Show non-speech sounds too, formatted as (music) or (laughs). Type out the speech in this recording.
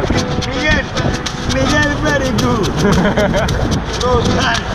Miguel. Miguel, very good. (laughs) good